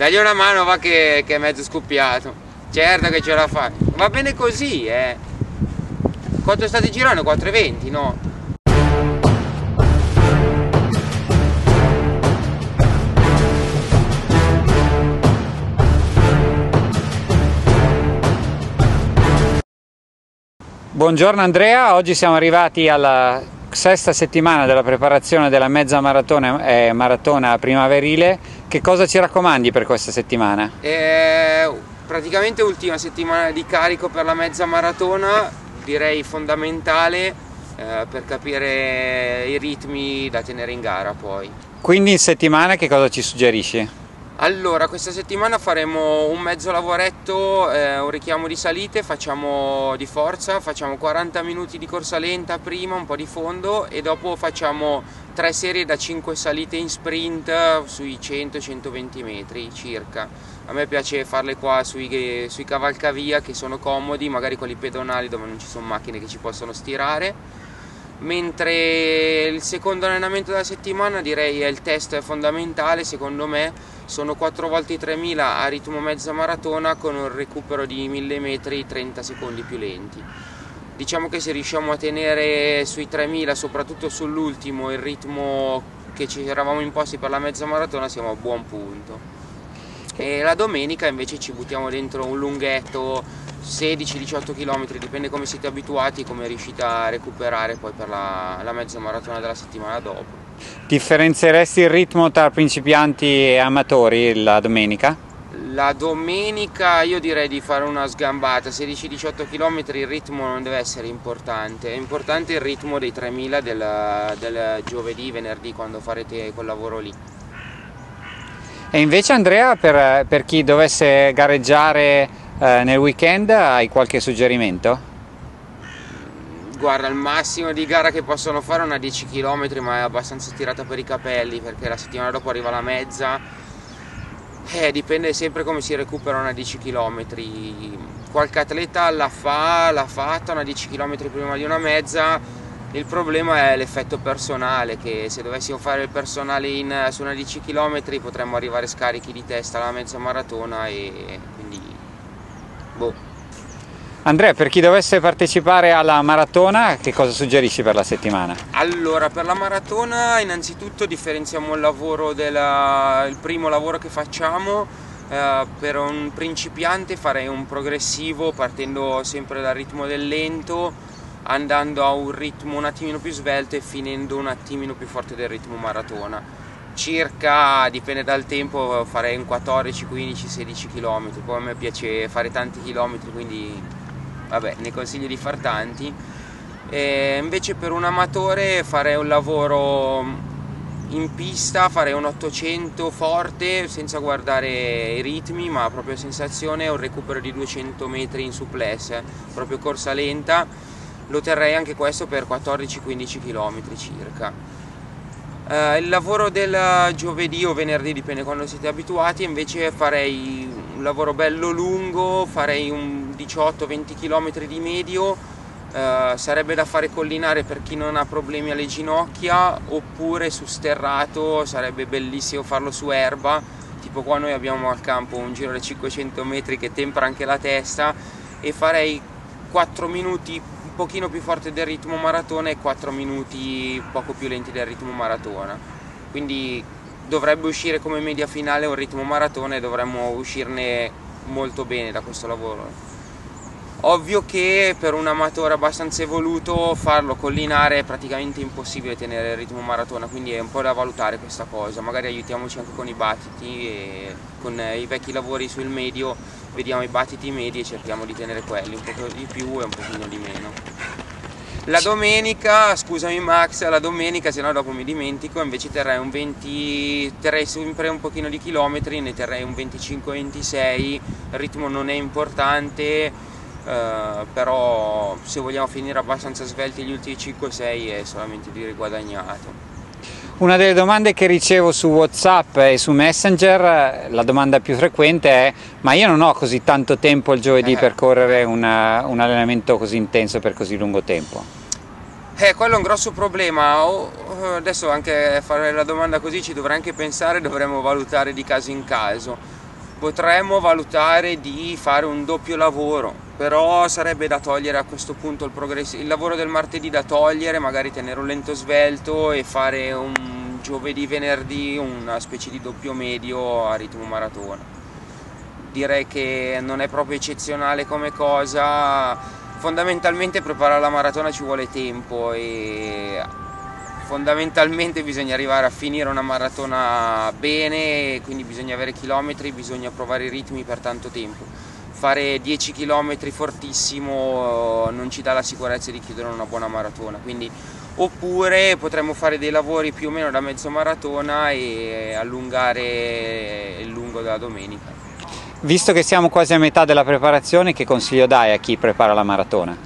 Dagli una mano va che, che è mezzo scoppiato. Certo che ce la fa. Va bene così, eh. Quanto state girando? 4,20, no? Buongiorno Andrea, oggi siamo arrivati alla sesta settimana della preparazione della mezza maratona, eh, maratona primaverile. Che cosa ci raccomandi per questa settimana? Eh, praticamente ultima settimana di carico per la mezza maratona, direi fondamentale eh, per capire i ritmi da tenere in gara poi. Quindi in settimana che cosa ci suggerisci? Allora, questa settimana faremo un mezzo lavoretto, eh, un richiamo di salite, facciamo di forza, facciamo 40 minuti di corsa lenta prima, un po' di fondo e dopo facciamo tre serie da 5 salite in sprint sui 100-120 metri circa. A me piace farle qua sui, sui cavalcavia che sono comodi, magari quelli pedonali dove non ci sono macchine che ci possono stirare mentre il secondo allenamento della settimana direi è il test fondamentale secondo me. Sono 4 volte 3000 a ritmo mezza maratona con un recupero di 1000 metri 30 secondi più lenti. Diciamo che se riusciamo a tenere sui 3000 soprattutto sull'ultimo il ritmo che ci eravamo imposti per la mezza maratona siamo a buon punto. E la domenica invece ci buttiamo dentro un lunghetto 16-18 km, dipende come siete abituati, come riuscite a recuperare poi per la, la mezza maratona della settimana dopo. Differenzieresti il ritmo tra principianti e amatori la domenica? La domenica io direi di fare una sgambata, 16-18 km il ritmo non deve essere importante, è importante il ritmo dei 3000 del, del giovedì, venerdì quando farete quel lavoro lì. E invece Andrea, per, per chi dovesse gareggiare eh, nel weekend hai qualche suggerimento? Guarda, il massimo di gara che possono fare è una 10 km, ma è abbastanza tirata per i capelli perché la settimana dopo arriva la mezza. Eh, dipende sempre come si recupera una 10 km. Qualche atleta la fa, l'ha fatta una 10 km prima di una mezza. Il problema è l'effetto personale, che se dovessimo fare il personale in, su una 10 km potremmo arrivare scarichi di testa alla mezza maratona e boh. Andrea, per chi dovesse partecipare alla maratona, che cosa suggerisci per la settimana? Allora, per la maratona innanzitutto differenziamo il lavoro della, il primo lavoro che facciamo. Eh, per un principiante farei un progressivo partendo sempre dal ritmo del lento, andando a un ritmo un attimino più svelto e finendo un attimino più forte del ritmo maratona circa, dipende dal tempo, farei un 14, 15, 16 km, poi a me piace fare tanti chilometri, quindi vabbè, ne consiglio di far tanti. E invece per un amatore farei un lavoro in pista, farei un 800 forte senza guardare i ritmi, ma proprio sensazione, un recupero di 200 metri in suplex, proprio corsa lenta. Lo terrei anche questo per 14-15 km circa. Uh, il lavoro del giovedì o venerdì, dipende quando siete abituati, invece farei un lavoro bello lungo, farei un 18-20 km di medio, uh, sarebbe da fare collinare per chi non ha problemi alle ginocchia, oppure su sterrato, sarebbe bellissimo farlo su erba, tipo qua noi abbiamo al campo un giro da 500 metri che tempera anche la testa e farei 4 minuti pochino più forte del ritmo maratona e 4 minuti poco più lenti del ritmo maratona. Quindi dovrebbe uscire come media finale un ritmo maratona e dovremmo uscirne molto bene da questo lavoro. Ovvio che per un amatore abbastanza evoluto farlo collinare è praticamente impossibile tenere il ritmo maratona, quindi è un po' da valutare questa cosa. Magari aiutiamoci anche con i battiti e con i vecchi lavori sul medio vediamo i battiti medi e cerchiamo di tenere quelli, un po' di più e un pochino di meno. La domenica, scusami Max, la domenica, se no dopo mi dimentico, invece terrei un 20, terrei sempre un pochino di chilometri, ne terrei un 25-26, il ritmo non è importante, eh, però se vogliamo finire abbastanza svelti gli ultimi 5-6 è solamente di riguadagnato. Una delle domande che ricevo su Whatsapp e su Messenger, la domanda più frequente è ma io non ho così tanto tempo il giovedì eh. per correre una, un allenamento così intenso per così lungo tempo? Eh, quello è un grosso problema. adesso anche fare la domanda così ci dovrà anche pensare, dovremmo valutare di caso in caso. potremmo valutare di fare un doppio lavoro, però sarebbe da togliere a questo punto il, il lavoro del martedì da togliere, magari tenere un lento svelto e fare un giovedì-venerdì una specie di doppio medio a ritmo maratona. Direi che non è proprio eccezionale come cosa, fondamentalmente preparare la maratona ci vuole tempo e fondamentalmente bisogna arrivare a finire una maratona bene, quindi bisogna avere chilometri, bisogna provare i ritmi per tanto tempo. Fare 10 km fortissimo non ci dà la sicurezza di chiudere una buona maratona, quindi oppure potremmo fare dei lavori più o meno da mezzo maratona e allungare il lungo della domenica. Visto che siamo quasi a metà della preparazione, che consiglio dai a chi prepara la maratona?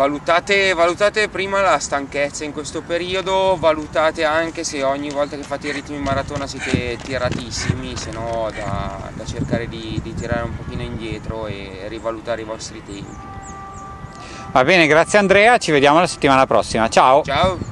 Valutate, valutate, prima la stanchezza in questo periodo, valutate anche se ogni volta che fate i ritmi in maratona siete tiratissimi, se no da, da cercare di, di tirare un pochino indietro e rivalutare i vostri tempi. Va bene, grazie Andrea, ci vediamo la settimana prossima, ciao! Ciao!